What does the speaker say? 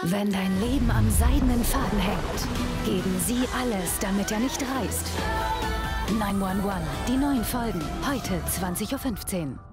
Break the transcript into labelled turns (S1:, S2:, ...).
S1: Wenn dein Leben am seidenen Faden hängt, geben sie alles, damit er nicht reißt. 911, die neuen Folgen, heute 20.15 Uhr.